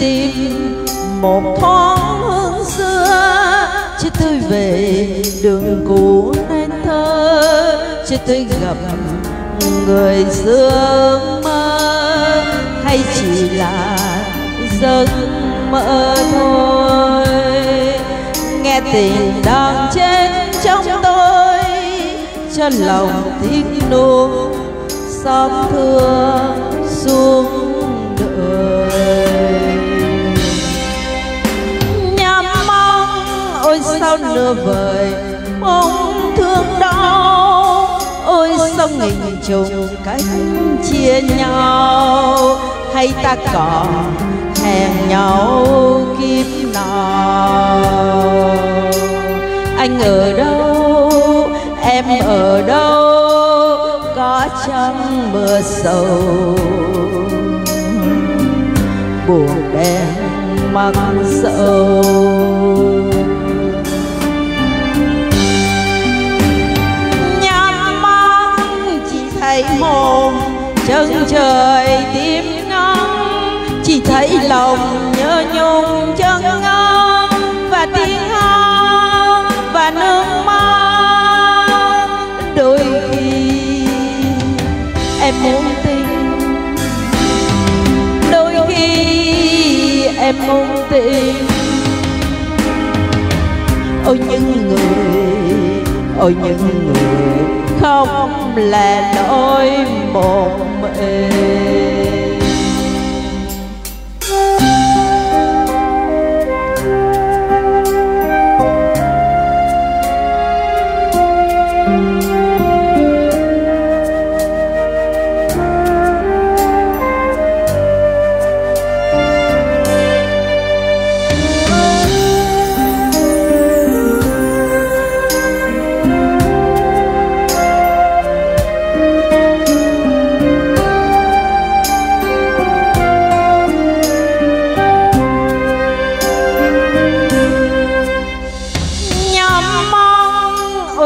tìm một thoáng hương xưa. Chứ tôi về đường cũ nên thơ chứ tôi gặp người xưa mơ. Hay chỉ là giấc mơ thôi. Nghe tình đang trên trong tôi, cho lòng tiếc nuối xót thương xuống. Ôi nửa vời. Mong thương đau. Ôi sông nghìn trùng cách chia nhau. Hay ta còn hẹn nhau kiếp nào? Anh ở đâu? Em ở đâu? Có chăng mưa sầu. Buồn đen mắc sầu. Chân trời tim ngóng chỉ thấy lòng nhớ nhung chân ngóng và tiếng ho và nước mắt. Đôi khi em muốn tin, đôi khi em muốn tin. Ôi, những người, ôi, những người không lẻ loi một mình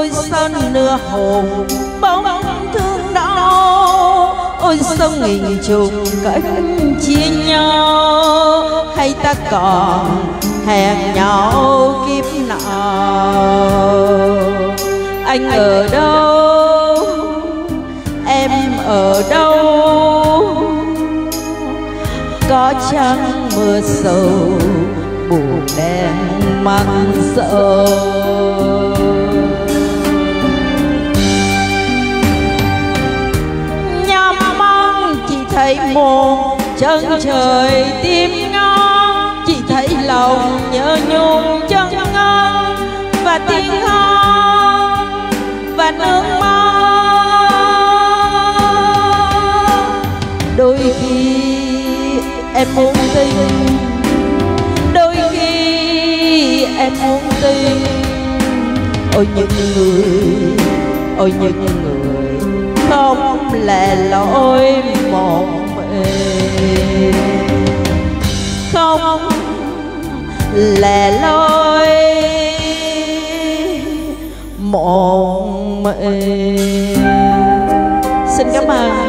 ôi sao nửa hồn, bóng thương đau. Ôi sông nghìn trùng cách chia nhau, hay ta còn hẹn nhau kiếp nào? Anh ở đâu? Em ở đâu? Có chăng mưa sầu, buồn đen mang sầu. Chân trời tim ngon chỉ thấy lòng nhớ nhung chân ngon và tiếng hát và nước mắt. Đôi khi em muốn tin, đôi khi em muốn tin. Ôi những người, ôi những người không lẻ loi một không lẻ loi một mình. Xin cảm ơn.